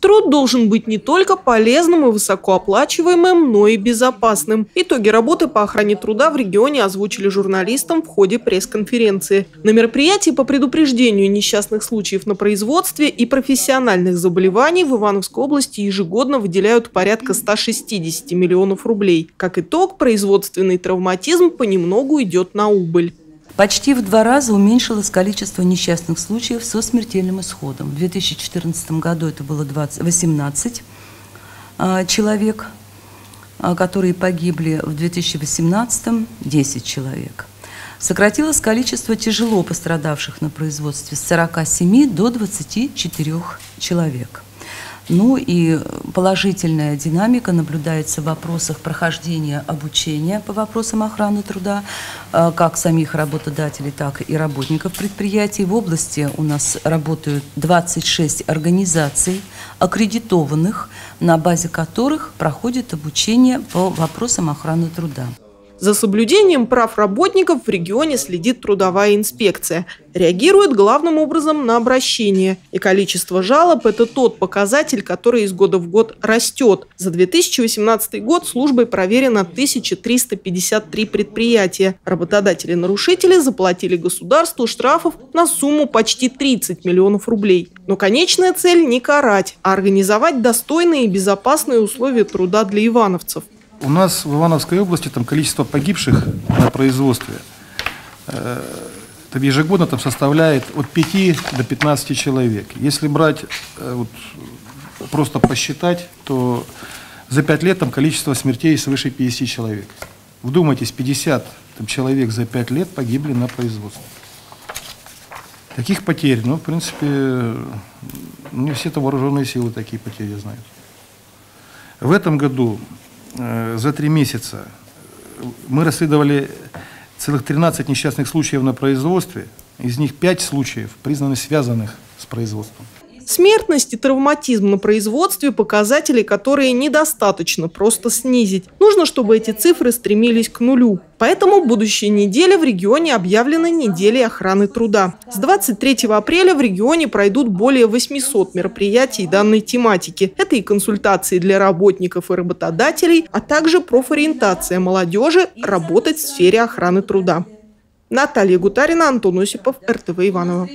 Труд должен быть не только полезным и высокооплачиваемым, но и безопасным. Итоги работы по охране труда в регионе озвучили журналистам в ходе пресс-конференции. На мероприятии по предупреждению несчастных случаев на производстве и профессиональных заболеваний в Ивановской области ежегодно выделяют порядка 160 миллионов рублей. Как итог, производственный травматизм понемногу идет на убыль. Почти в два раза уменьшилось количество несчастных случаев со смертельным исходом. В 2014 году это было 20, 18 а, человек, а, которые погибли, в 2018 – 10 человек. Сократилось количество тяжело пострадавших на производстве с 47 до 24 человек. Ну и положительная динамика наблюдается в вопросах прохождения обучения по вопросам охраны труда, э, как самих работодателей, так и работников предприятий. В области у нас работают 26 организаций, аккредитованных, на базе которых проходит обучение по вопросам охраны труда. За соблюдением прав работников в регионе следит трудовая инспекция. Реагирует главным образом на обращения. И количество жалоб – это тот показатель, который из года в год растет. За 2018 год службой проверено 1353 предприятия. Работодатели-нарушители заплатили государству штрафов на сумму почти 30 миллионов рублей. Но конечная цель не карать, а организовать достойные и безопасные условия труда для ивановцев. У нас в Ивановской области там количество погибших на производстве э, там ежегодно там составляет от 5 до 15 человек. Если брать, э, вот, просто посчитать, то за 5 лет там количество смертей свыше 50 человек. Вдумайтесь, 50 там, человек за 5 лет погибли на производстве. Таких потерь, ну, в принципе, не все это вооруженные силы такие потери знают. В этом году за три месяца мы расследовали целых 13 несчастных случаев на производстве, из них 5 случаев признаны связанных с производством. Смертность и травматизм на производстве – показатели, которые недостаточно просто снизить. Нужно, чтобы эти цифры стремились к нулю. Поэтому будущая неделя в регионе объявлена неделей охраны труда. С 23 апреля в регионе пройдут более 800 мероприятий данной тематики. Это и консультации для работников и работодателей, а также профориентация молодежи работать в сфере охраны труда. Наталья Гутарина, Антон Осипов, РТВ Иваново.